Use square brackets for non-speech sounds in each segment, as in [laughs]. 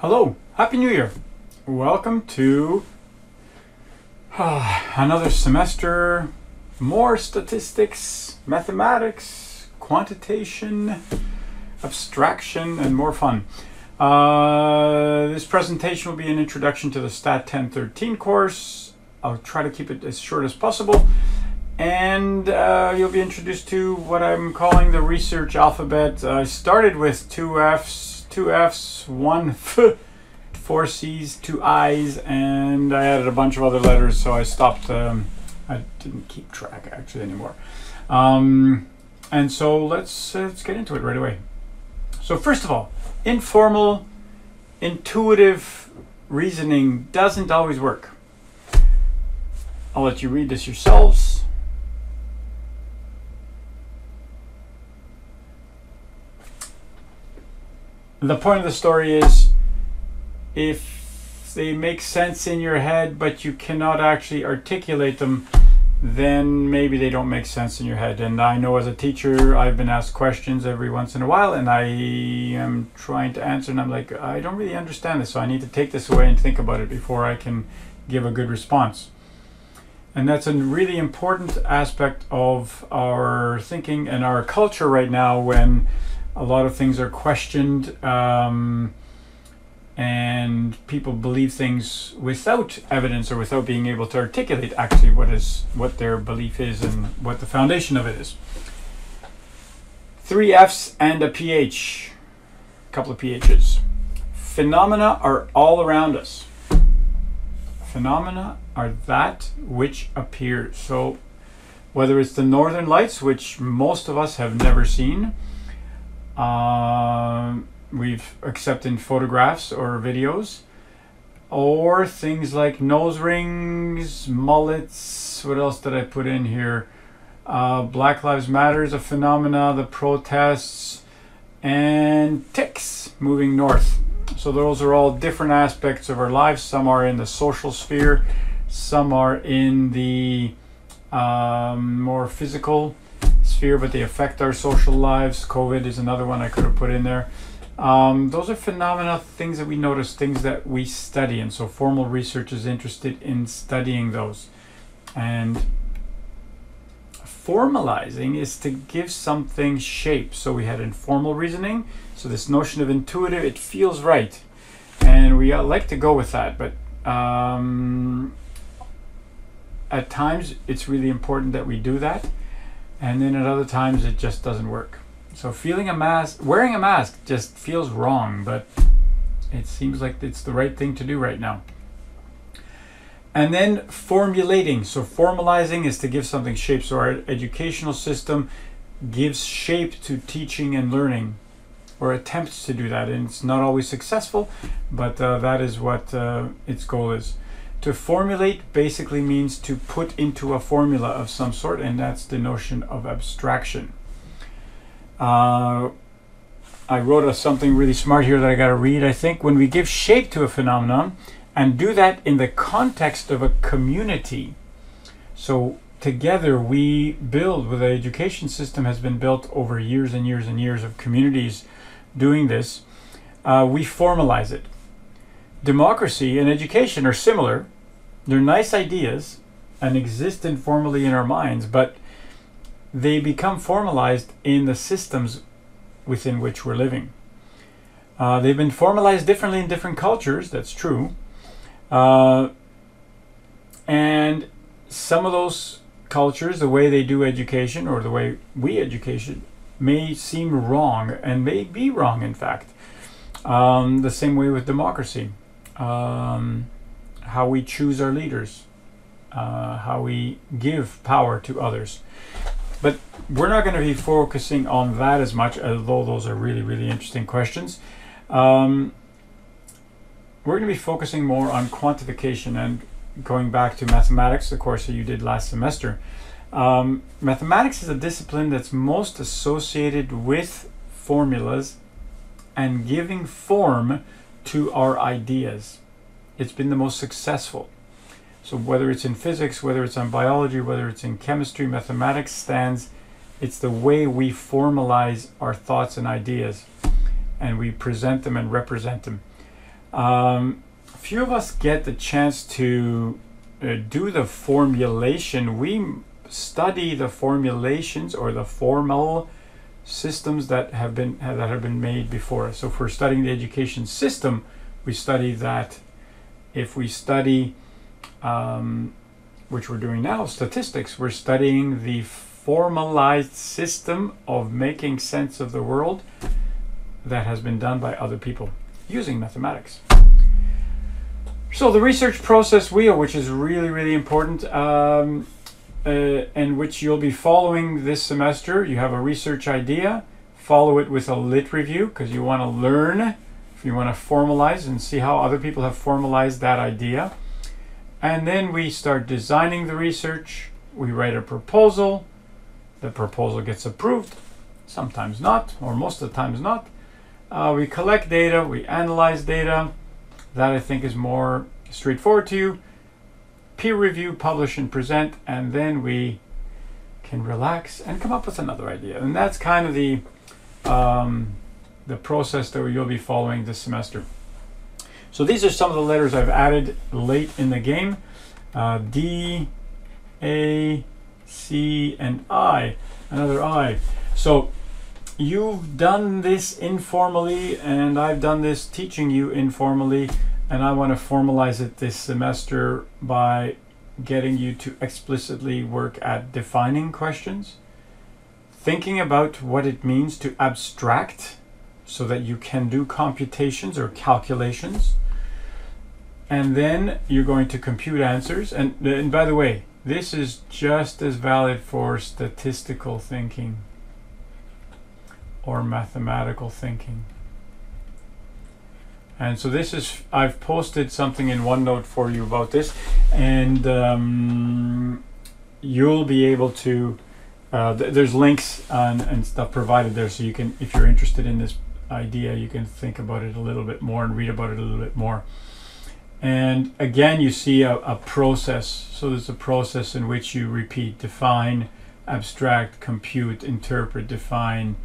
Hello, Happy New Year. Welcome to ah, another semester, more statistics, mathematics, quantitation, abstraction, and more fun. Uh, this presentation will be an introduction to the Stat 1013 course. I'll try to keep it as short as possible. And uh, you'll be introduced to what I'm calling the research alphabet. I started with two F's two F's, one [laughs] F, four C's, two I's, and I added a bunch of other letters, so I stopped. Um, I didn't keep track actually anymore. Um, and so let's uh, let's get into it right away. So first of all, informal, intuitive reasoning doesn't always work. I'll let you read this yourselves. The point of the story is if they make sense in your head but you cannot actually articulate them then maybe they don't make sense in your head. And i know as a teacher i've been asked questions every once in a while and i am trying to answer and i'm like i don't really understand this so i need to take this away and think about it before i can give a good response. And that's a really important aspect of our thinking and our culture right now when a lot of things are questioned um, and people believe things without evidence or without being able to articulate actually what is what their belief is and what the foundation of it is. Three f's and a ph a couple of ph's phenomena are all around us. Phenomena are that which appears. So whether it's the northern lights which most of us have never seen um, we've accepted photographs or videos, or things like nose rings, mullets. What else did I put in here? Uh, Black Lives Matter is a phenomena, the protests, and ticks moving north. So those are all different aspects of our lives. Some are in the social sphere, some are in the um, more physical sphere, but they affect our social lives. COVID is another one I could have put in there. Um, those are phenomena, things that we notice, things that we study, and so formal research is interested in studying those. And formalizing is to give something shape. So we had informal reasoning. So this notion of intuitive, it feels right, and we uh, like to go with that. But um, at times, it's really important that we do that and then at other times it just doesn't work. So feeling a mask, wearing a mask just feels wrong, but it seems like it's the right thing to do right now. And then formulating. So formalizing is to give something shape. So our educational system gives shape to teaching and learning or attempts to do that. And it's not always successful, but uh, that is what uh, its goal is. To formulate basically means to put into a formula of some sort, and that's the notion of abstraction. Uh, I wrote a, something really smart here that I got to read. I think when we give shape to a phenomenon and do that in the context of a community, so together we build, with the education system has been built over years and years and years of communities doing this, uh, we formalize it democracy and education are similar. They're nice ideas and exist informally in our minds, but they become formalized in the systems within which we're living. Uh, they've been formalized differently in different cultures, that's true. Uh, and some of those cultures, the way they do education or the way we education, may seem wrong and may be wrong, in fact. Um, the same way with democracy um, how we choose our leaders, uh, how we give power to others. But we're not going to be focusing on that as much, although those are really, really interesting questions. Um, we're going to be focusing more on quantification and going back to mathematics, the course that you did last semester. Um, mathematics is a discipline that's most associated with formulas and giving form to our ideas. It's been the most successful. So whether it's in physics, whether it's in biology, whether it's in chemistry, mathematics stands. It's the way we formalize our thoughts and ideas and we present them and represent them. Um, few of us get the chance to uh, do the formulation. We study the formulations or the formal systems that have been that have been made before. So if we're studying the education system, we study that. If we study, um, which we're doing now, statistics, we're studying the formalized system of making sense of the world that has been done by other people using mathematics. So the research process wheel, which is really, really important, um, and which you'll be following this semester. You have a research idea, follow it with a lit review because you want to learn, if you want to formalize and see how other people have formalized that idea. And then we start designing the research. We write a proposal. The proposal gets approved, sometimes not, or most of the times not. Uh, we collect data, we analyze data. That I think is more straightforward to you. Peer review, publish, and present, and then we can relax and come up with another idea. And that's kind of the um, the process that you'll be following this semester. So these are some of the letters I've added late in the game. Uh, D, A, C, and I. Another I. So you've done this informally and I've done this teaching you informally and I want to formalize it this semester by getting you to explicitly work at defining questions, thinking about what it means to abstract so that you can do computations or calculations. And then you're going to compute answers. And, and by the way, this is just as valid for statistical thinking or mathematical thinking. And so this is, I've posted something in OneNote for you about this, and um, you'll be able to, uh, th- there's links and, and stuff provided there, so you can, if you're interested in this idea, you can think about it a little bit more and read about it a little bit more. And again, you see a, a process. So there's a process in which you repeat, define, abstract, compute, interpret, define,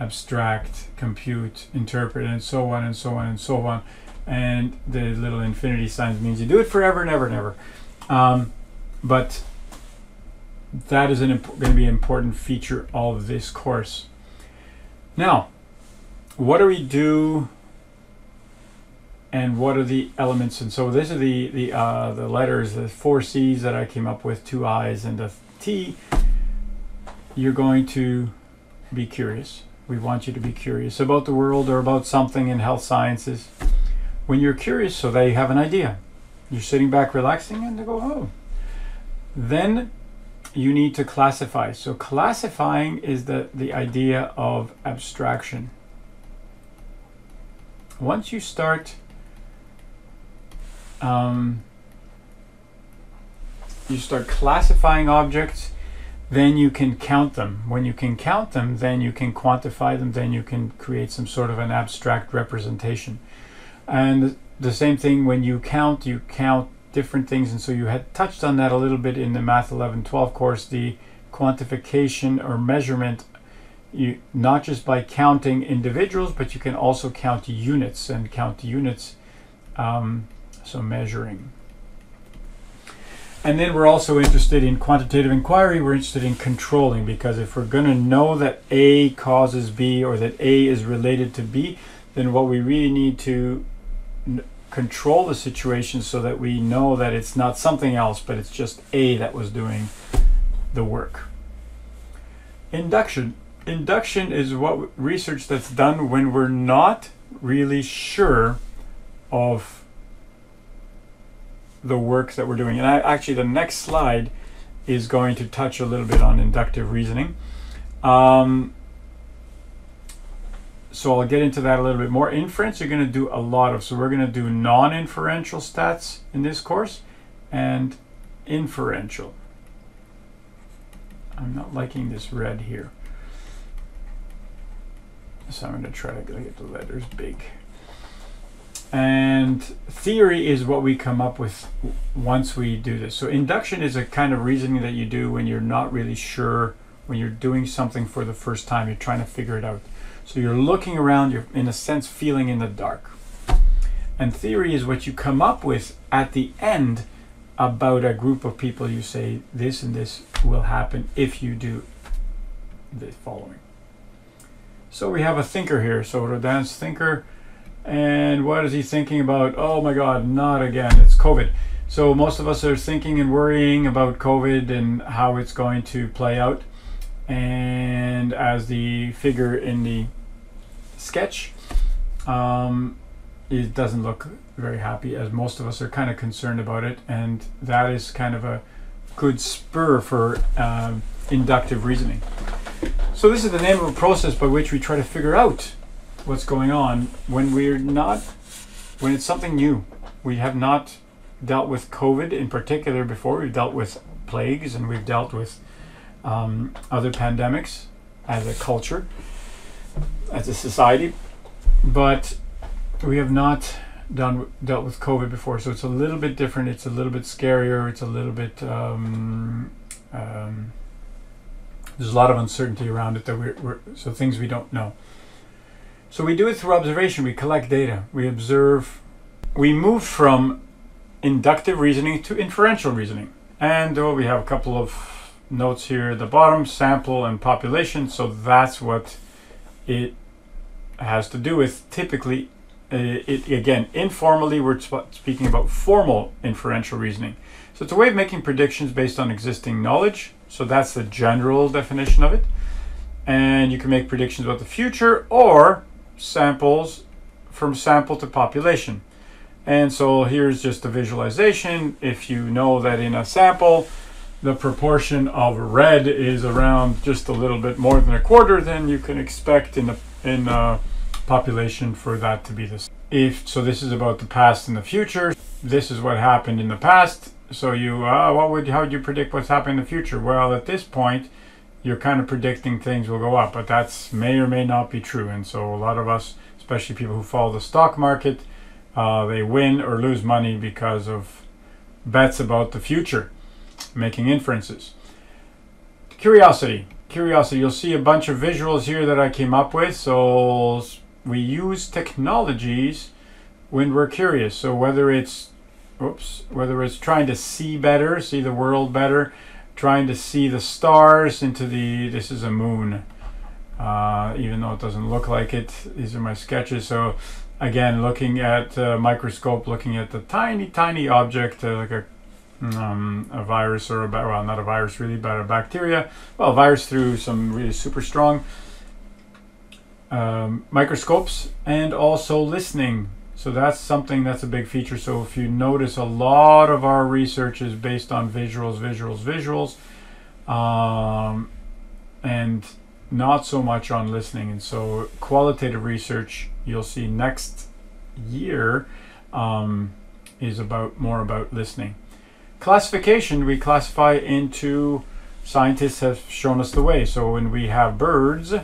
abstract, compute, interpret, and so on and so on and so on. And the little infinity signs means you do it forever and ever and ever. Um, but that is going to be an important feature of this course. Now, what do we do and what are the elements? And so these are the the uh, the letters, the four C's that I came up with, two I's and a T. You're going to be curious. We want you to be curious about the world or about something in health sciences. When you're curious, so they have an idea. You're sitting back relaxing and they go, oh. Then you need to classify. So classifying is the, the idea of abstraction. Once you start um, you start classifying objects then you can count them. When you can count them, then you can quantify them, then you can create some sort of an abstract representation. And the same thing when you count, you count different things. And so you had touched on that a little bit in the Math 11 12 course the quantification or measurement. You, not just by counting individuals, but you can also count units and count units, um, so measuring. And then we're also interested in quantitative inquiry. We're interested in controlling because if we're going to know that A causes B or that A is related to B, then what we really need to control the situation so that we know that it's not something else, but it's just A that was doing the work. Induction. Induction is what research that's done when we're not really sure of the work that we're doing. And I, actually, the next slide is going to touch a little bit on inductive reasoning. Um, so I'll get into that a little bit more. Inference, you're going to do a lot of. So we're going to do non-inferential stats in this course and inferential. I'm not liking this red here. So I'm going to try to get the letters big. And theory is what we come up with once we do this. So induction is a kind of reasoning that you do when you're not really sure, when you're doing something for the first time, you're trying to figure it out. So you're looking around, you're in a sense feeling in the dark. And theory is what you come up with at the end about a group of people. You say this and this will happen if you do the following. So we have a thinker here. So Rodin's thinker. And what is he thinking about? Oh my God, not again. It's COVID. So most of us are thinking and worrying about COVID and how it's going to play out. And as the figure in the sketch, um, it doesn't look very happy, as most of us are kind of concerned about it, and that is kind of a good spur for um, inductive reasoning. So this is the name of a process by which we try to figure out what's going on when we're not, when it's something new. We have not dealt with COVID in particular before. We've dealt with plagues and we've dealt with um, other pandemics as a culture, as a society, but we have not done dealt with COVID before. So it's a little bit different. It's a little bit scarier. It's a little bit. Um, um, there's a lot of uncertainty around it that we're, we're so things we don't know. So we do it through observation. We collect data. We observe. We move from inductive reasoning to inferential reasoning. And uh, we have a couple of notes here at the bottom, sample and population. So that's what it has to do with. Typically, uh, it, again, informally, we're speaking about formal inferential reasoning. So it's a way of making predictions based on existing knowledge. So that's the general definition of it. And you can make predictions about the future or samples from sample to population. And so here's just a visualization. If you know that in a sample, the proportion of red is around just a little bit more than a quarter, then you can expect in a, in a population for that to be this. If so, this is about the past and the future. This is what happened in the past. So you, uh, what would, how would you predict what's happening in the future? Well, at this point, you're kind of predicting things will go up, but that's may or may not be true. And so a lot of us, especially people who follow the stock market, uh, they win or lose money because of bets about the future, making inferences. Curiosity. Curiosity. You'll see a bunch of visuals here that I came up with. So we use technologies when we're curious. So whether it's oops, whether it's trying to see better, see the world better, trying to see the stars into the this is a moon. Uh, even though it doesn't look like it, these are my sketches. So again, looking at a microscope, looking at the tiny, tiny object, uh, like a, um, a virus or a, well, not a virus really, but a bacteria. Well, virus through some really super strong um, microscopes and also listening. So that's something that's a big feature. So if you notice, a lot of our research is based on visuals, visuals, visuals, um, and not so much on listening. And so qualitative research you'll see next year um, is about more about listening. Classification we classify into scientists have shown us the way. So when we have birds,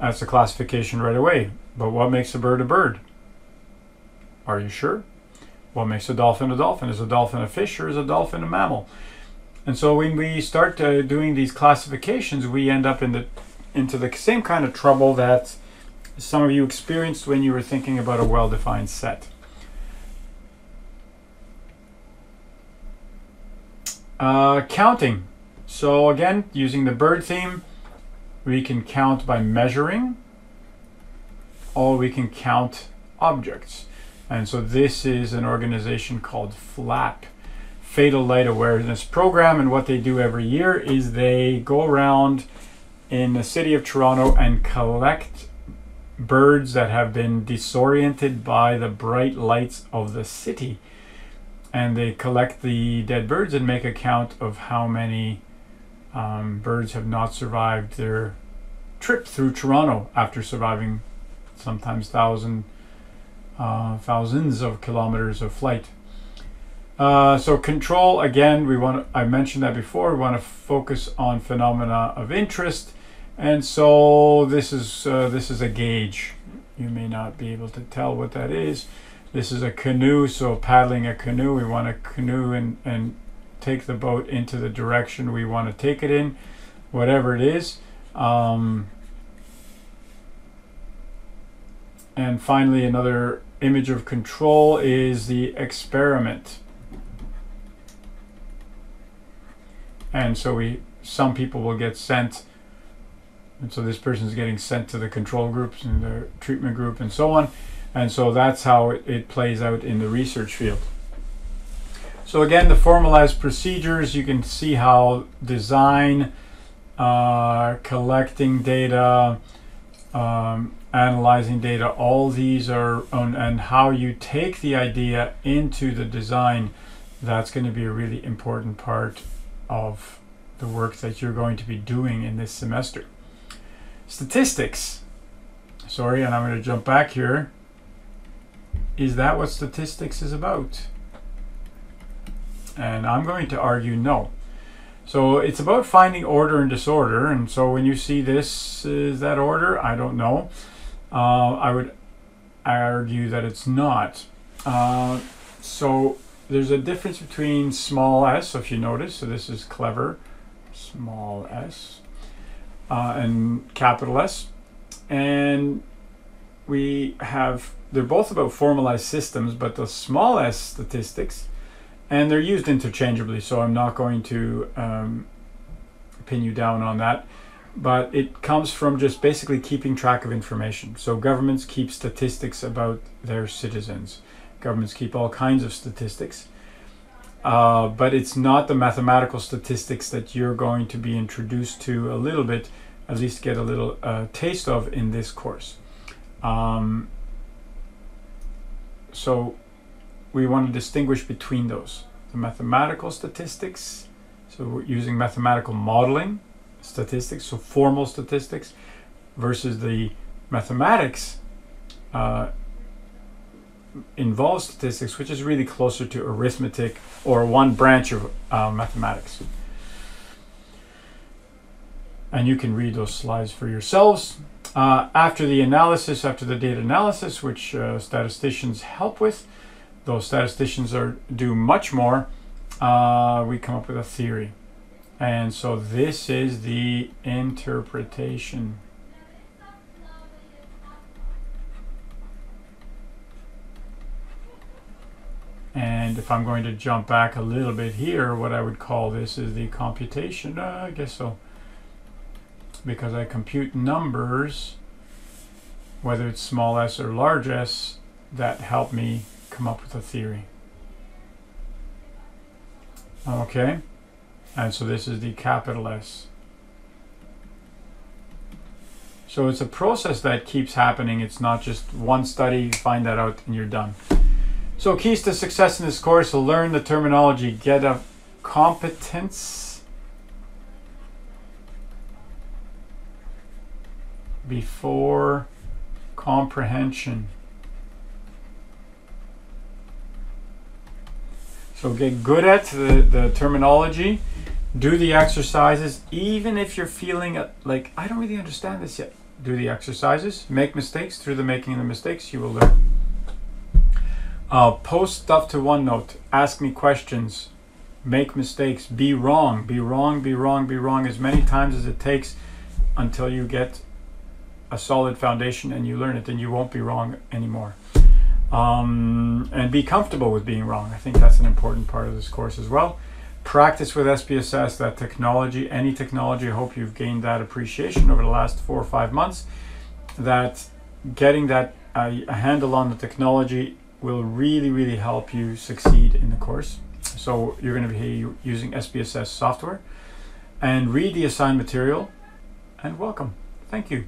that's a classification right away. But what makes a bird a bird? Are you sure? What makes a dolphin a dolphin? Is a dolphin a fish or is a dolphin a mammal? And so when we start uh, doing these classifications, we end up in the into the same kind of trouble that some of you experienced when you were thinking about a well-defined set. Uh, counting. So again, using the bird theme, we can count by measuring, or we can count objects. And so this is an organization called FLAP, Fatal Light Awareness Program. And what they do every year is they go around in the city of Toronto and collect birds that have been disoriented by the bright lights of the city. And they collect the dead birds and make a count of how many um, birds have not survived their trip through Toronto after surviving sometimes thousand, uh, thousands of kilometers of flight. Uh, so control again, we want. I mentioned that before. We want to focus on phenomena of interest and so this is uh, this is a gauge. You may not be able to tell what that is. This is a canoe, so paddling a canoe, we want a canoe and, and take the boat into the direction we want to take it in, whatever it is. Um, and finally, another image of control is the experiment. And so we some people will get sent and so this person is getting sent to the control groups and the treatment group and so on. And so that's how it, it plays out in the research field. So again, the formalized procedures, you can see how design, uh, collecting data, um, analyzing data, all these are on, and how you take the idea into the design, that's going to be a really important part of the work that you're going to be doing in this semester. Statistics. Sorry, and I'm going to jump back here. Is that what statistics is about? And I'm going to argue no. So it's about finding order and disorder. And so when you see this, is that order? I don't know. Uh, I would argue that it's not. Uh, so there's a difference between small s, if you notice, so this is clever, small s, uh, and capital S. And we have, they're both about formalized systems, but the small s statistics, and they're used interchangeably, so I'm not going to um, pin you down on that. But it comes from just basically keeping track of information. So governments keep statistics about their citizens. Governments keep all kinds of statistics. Uh, but it's not the mathematical statistics that you're going to be introduced to a little bit, at least get a little uh, taste of in this course. Um, so we want to distinguish between those. The mathematical statistics, so we're using mathematical modeling statistics, so formal statistics, versus the mathematics uh, involves statistics, which is really closer to arithmetic or one branch of uh, mathematics. And you can read those slides for yourselves. Uh, after the analysis, after the data analysis, which uh, statisticians help with, those statisticians are do much more. Uh, we come up with a theory. And so this is the interpretation. And if I'm going to jump back a little bit here, what I would call this is the computation. Uh, I guess so. Because I compute numbers, whether it's small s or large s, that help me come up with a theory. Okay, and so this is the capital S. So it's a process that keeps happening. It's not just one study, you find that out and you're done. So keys to success in this course learn the terminology, get a competence before comprehension. So get good at the, the terminology, do the exercises, even if you're feeling like, I don't really understand this yet. Do the exercises, make mistakes. Through the making of the mistakes, you will learn. Uh, post stuff to OneNote. Ask me questions. Make mistakes. Be wrong. Be wrong. Be wrong. Be wrong as many times as it takes until you get a solid foundation and you learn it, then you won't be wrong anymore. Um, and be comfortable with being wrong. I think that's an important part of this course as well. Practice with SPSS, that technology, any technology. I hope you've gained that appreciation over the last four or five months. That getting that uh, a handle on the technology will really, really help you succeed in the course. So you're going to be using SPSS software and read the assigned material and welcome. Thank you.